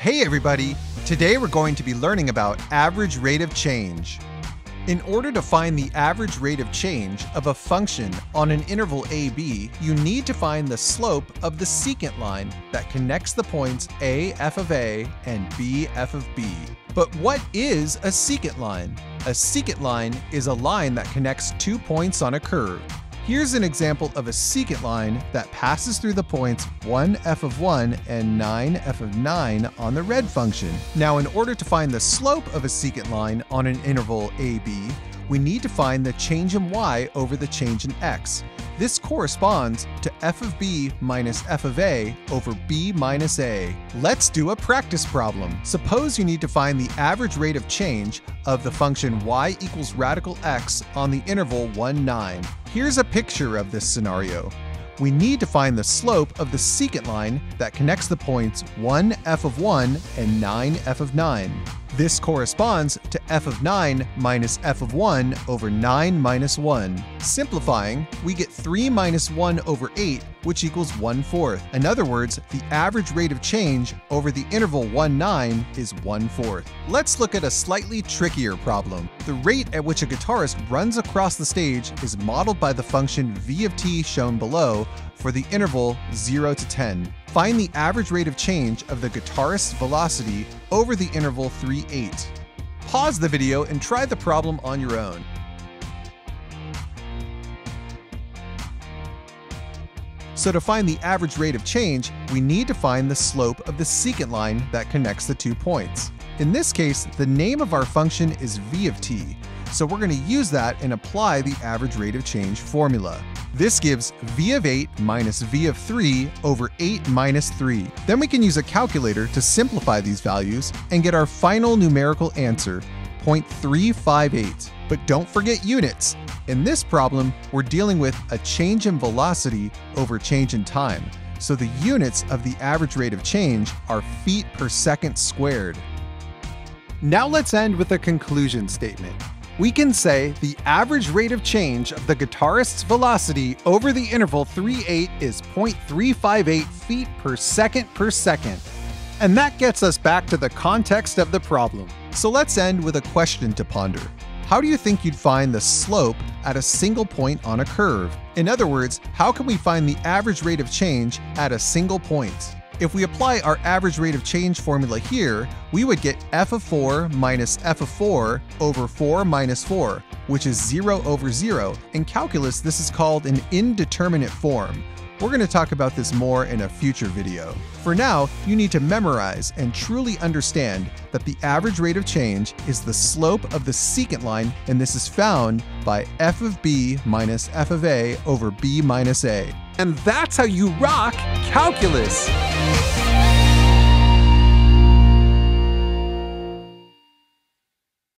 Hey everybody! Today we're going to be learning about average rate of change. In order to find the average rate of change of a function on an interval ab, you need to find the slope of the secant line that connects the points a f of a and b f of b. But what is a secant line? A secant line is a line that connects two points on a curve. Here's an example of a secant line that passes through the points 1 f of 1 and 9 f of 9 on the red function. Now in order to find the slope of a secant line on an interval ab, we need to find the change in y over the change in x. This corresponds to f of b minus f of a over b minus a. Let's do a practice problem. Suppose you need to find the average rate of change of the function y equals radical x on the interval 1, 9. Here's a picture of this scenario. We need to find the slope of the secant line that connects the points 1 f of 1 and 9 f of 9. This corresponds to f of 9 minus f of 1 over 9 minus 1. Simplifying, we get 3 minus 1 over 8, which equals 1 fourth. In other words, the average rate of change over the interval 1, 9 is 1 fourth. Let's look at a slightly trickier problem. The rate at which a guitarist runs across the stage is modeled by the function v of t shown below for the interval 0 to 10. Find the average rate of change of the guitarist's velocity over the interval 3, 8. Pause the video and try the problem on your own. So to find the average rate of change, we need to find the slope of the secant line that connects the two points. In this case, the name of our function is v of t, so we're going to use that and apply the average rate of change formula. This gives v of 8 minus v of 3 over 8 minus 3. Then we can use a calculator to simplify these values and get our final numerical answer, 0.358. But don't forget units. In this problem, we're dealing with a change in velocity over change in time, so the units of the average rate of change are feet per second squared. Now let's end with a conclusion statement. We can say the average rate of change of the guitarist's velocity over the interval 3-8 is 0.358 feet per second per second. And that gets us back to the context of the problem. So let's end with a question to ponder. How do you think you'd find the slope at a single point on a curve? In other words, how can we find the average rate of change at a single point? If we apply our average rate of change formula here, we would get f of 4 minus f of 4 over 4 minus 4, which is 0 over 0. In calculus, this is called an indeterminate form. We're going to talk about this more in a future video. For now, you need to memorize and truly understand that the average rate of change is the slope of the secant line, and this is found by f of b minus f of a over b minus a. And that's how you rock calculus!